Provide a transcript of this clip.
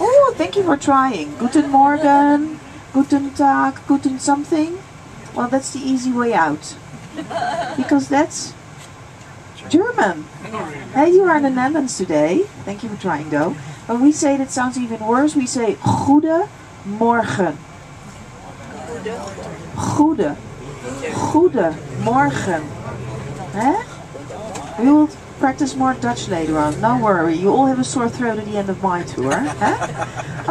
Oh, thank you for trying. Guten Morgen, Guten Tag, Guten something. Well, that's the easy way out. Because that's German. Hey, you are in the Netherlands today. Thank you for trying though. When we say that sounds even worse, we say Goede Morgen. Goede. Goede Morgen. Huh? We will practice more Dutch later on. No worry. You all have a sore throat at the end of my tour. Huh?